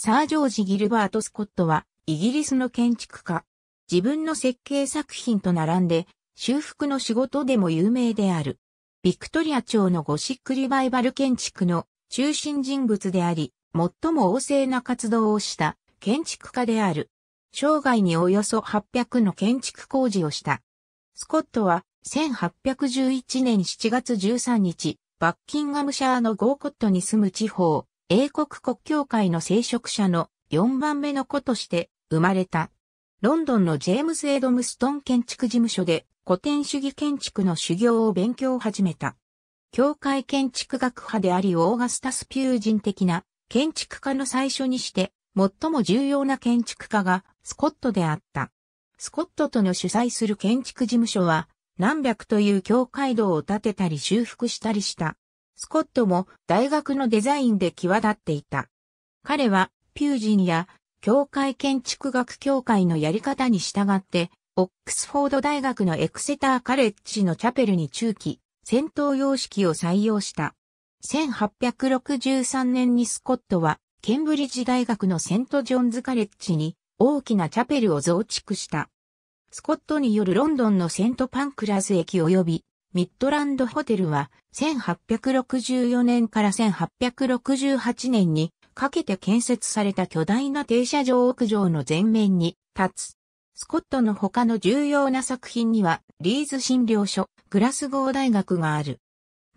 サージョージ・ギルバート・スコットは、イギリスの建築家。自分の設計作品と並んで、修復の仕事でも有名である。ビクトリア朝のゴシックリバイバル建築の中心人物であり、最も旺盛な活動をした建築家である。生涯におよそ800の建築工事をした。スコットは1811年7月13日、バッキンガムシャーのゴーコットに住む地方、英国国教会の聖職者の4番目の子として生まれた。ロンドンのジェームズ・エドムストン建築事務所で古典主義建築の修行を勉強を始めた。教会建築学派でありオーガスタス・ピュージン的な建築家の最初にして最も重要な建築家がスコットであった。スコットとの主催する建築事務所は何百という境界道を建てたり修復したりした。スコットも大学のデザインで際立っていた。彼はピュージンや教会建築学協会のやり方に従って、オックスフォード大学のエクセターカレッジのチャペルに中期、戦闘様式を採用した。1863年にスコットは、ケンブリッジ大学のセントジョンズカレッジに大きなチャペルを増築した。スコットによるロンドンのセントパンクラス駅及びミッドランドホテルは1864年から1868年にかけて建設された巨大な停車場屋上の前面に立つ。スコットの他の重要な作品にはリーズ診療所、グラスゴー大学がある。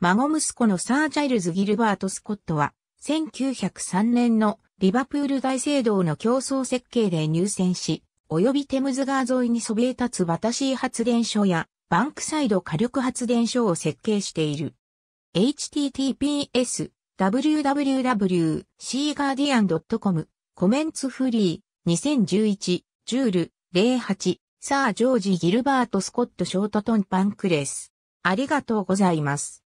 孫息子のサー・ジャイルズ・ギルバート・スコットは1903年のリバプール大聖堂の競争設計で入選し、及びテムズ川沿いにそびえ立つバタシー発電所やバンクサイド火力発電所を設計している。https www.cguardian.com コメンツフリー2011ジュール08サージョージ・ギルバート・スコット・ショートトン・パンクレス。ありがとうございます。